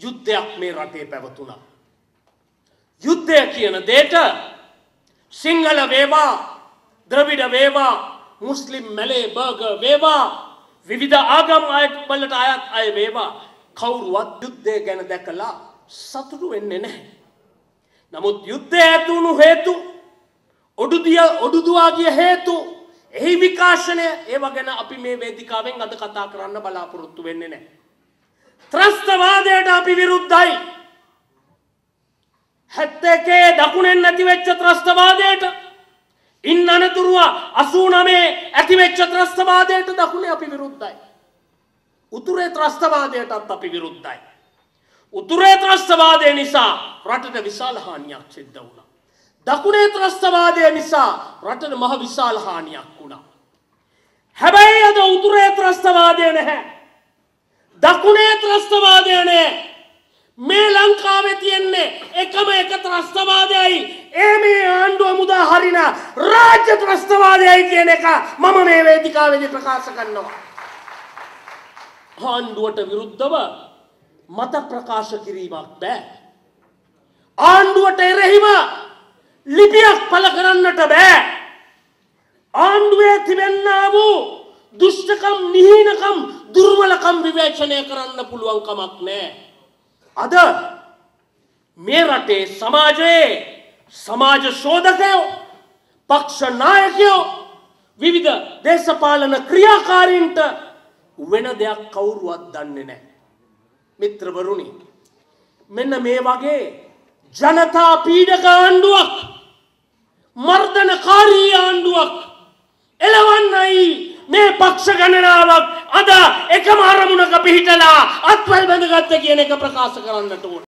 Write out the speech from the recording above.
යුද්ධයක් මේ රටේ පැවතුනා. යුද්ධය කියන දේට සිංහල වේවා ද්‍රවිඩ වේවා මුස්ලිම් මැලේ බර්ග වේවා විවිධ ආගම් අයවලට අයත් අය වේවා කවුරුවත් යුද්ධය ගැන දැකලා සතුටු වෙන්නේ නැහැ. නමුත් යුද්ධය ඇතුණු හේතු ඔඩුදිය ඔඩුදුවා ගිය හේතු එහි විකාශනය ඒව ගැන අපි මේ වේදිකාවෙන් අද කතා කරන්න බලාපොරොත්තු වෙන්නේ නැහැ. ත්‍රස්තවාදයට අපි විරුද්ධයි. හැත්තකේ දකුණෙන් නැතිවෙච්ච ත්‍රස්තවාදයට ඉන්න අනතුරුව අසූ නමේ ඇතිවෙච්ච ත්‍රස්තවාදයට දකුණේ අපි විරුද්ධයි. උතුරේ ත්‍රස්තවාදයටත් අපි විරුද්ධයි. උතුරේ ත්‍රස්තවාදය නිසා රටට විශාල හානියක් සිද්ධ වුණා. දකුණේ ත්‍රස්තවාදය නිසා රටට මහ විශාල හානියක් වුණා. හැබැයි අද උතුරේ ත්‍රස්තවාදය නැහැ. දකුණේ ත්‍රස්තවාදය නෑ. මේ ලංකාවේ තියෙන්නේ එකම එක ත්‍රස්තවාදයයි ඒ මේ ආණ්ඩුව මුදා හරින රාජ්‍ය ත්‍රස්තවාදයයි කියන එක මම මේ වේදිකාවේදී ප්‍රකාශ කරනවා. ආණ්ඩුවට විරුද්ධව මත ප්‍රකාශ කිරීමක් බෑ. ආණ්ඩුවට එරෙහිව ලිපියක් පළ කරන්නට බෑ. ආණ්ඩුවේ තිබෙන්නා වූ දුෂ්ටකම් නිහීනකම් දුර්වලකම් විවේචනය කරන්න පුළුවන් කමක් නෑ. අද මේ රටේ සමාජයේ සමාජ ශෝධකයෝ පක්ෂ නායකයෝ විවිධ දේශපාලන ක්‍රියාකාරීන්ට වෙන දෙයක් කවුරුවත් දන්නේ නැහැ. මිත්‍රවරුනි මෙන්න මේ වගේ ජනතා පීඩක ආණ්ඩුවක් මර්ධනකාරී ආණ්ඩුවක් එලවන්නයි මේ පක්ෂ ගණනාවක් අද එකම අරමුණක පිහිටලා අත්වල් බැඳගත්ත කියන එක ප්‍රකාශ කරන්නට ඕන.